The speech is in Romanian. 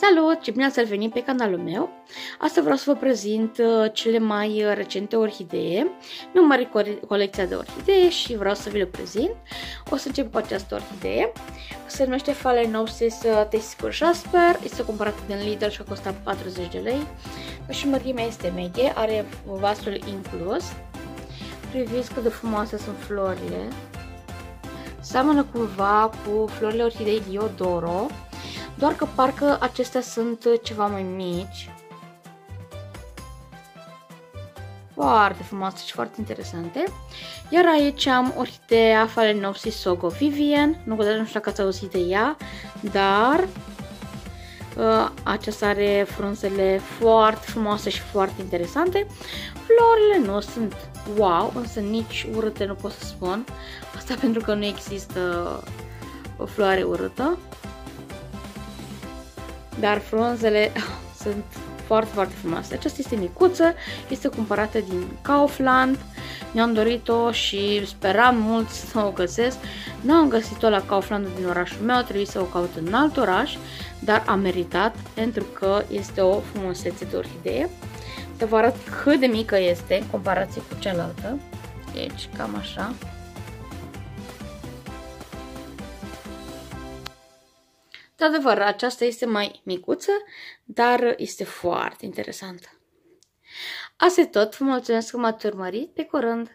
Salut și bine ați venit pe canalul meu! Astăzi vreau să vă prezint uh, cele mai uh, recente orhidee. Nu mare colecția de orhidee și vreau să vi le prezint. O să încep cu această orhidee. Se numește Phalaenopsis uh, Tessica Jasper. Este cumpărată din Lidl și a costat 40 de lei. Și mărimea este medie, are vasul inclus. Priviți cât de frumoase sunt florile. Seamănă cumva cu florile orhidei Diodoro doar că parcă acestea sunt ceva mai mici. Foarte frumoase și foarte interesante. Iar aici am orhidea Phalaenopsis Sogo Vivian. Nu, nu știu dacă ați auzit de ea, dar uh, aceasta are frunzele foarte frumoase și foarte interesante. Florile nu sunt wow, însă nici urâte nu pot să spun. Asta pentru că nu există o floare urâtă. Dar frunzele sunt foarte, foarte frumoase. Aceasta este micuță, este cumpărată din Kaufland. Mi-am dorit-o și speram mult să o găsesc. N-am găsit-o la Kaufland din orașul meu, trebuie să o caut în alt oraș, dar a meritat pentru că este o frumusețe de orhidee. Să vă arăt cât de mică este în comparație cu cealaltă. Deci, cam așa. De adevăr, aceasta este mai micuță, dar este foarte interesantă. Asta e tot, vă mulțumesc că m-ați urmărit, pe curând!